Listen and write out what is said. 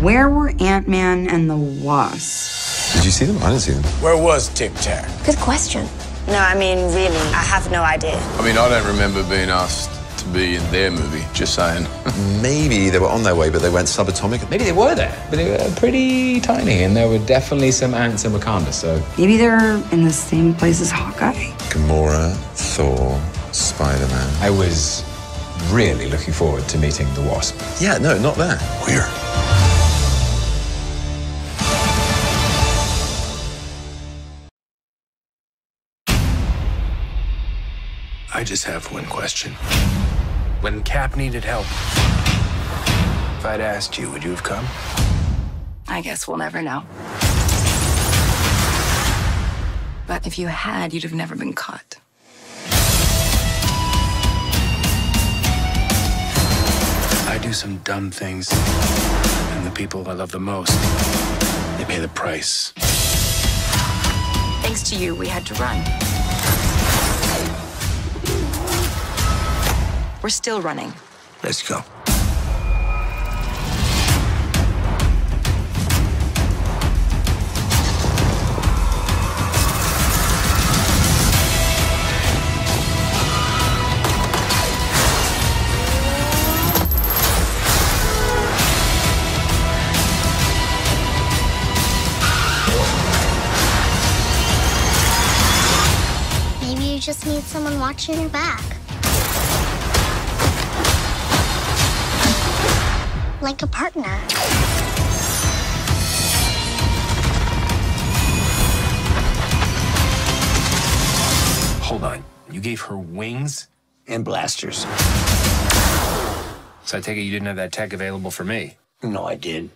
Where were Ant Man and the Wasp? Did you see them? I didn't see them. Where was Tic Tac? Good question. No, I mean, really, I have no idea. I mean, I don't remember being asked to be in their movie, just saying. Maybe they were on their way, but they went subatomic. Maybe they were there, but they were pretty tiny, and there were definitely some ants in Wakanda, so. Maybe they're in the same place as Hawkeye? Gamora, Thor, Spider Man. I was really looking forward to meeting the Wasp. Yeah, no, not there. Weird. I just have one question. When Cap needed help, if I'd asked you, would you have come? I guess we'll never know. But if you had, you'd have never been caught. I do some dumb things, and the people I love the most, they pay the price. Thanks to you, we had to run. We're still running. Let's go. Maybe you just need someone watching your back. Like a partner. Hold on. You gave her wings and blasters. So I take it you didn't have that tech available for me? No, I did.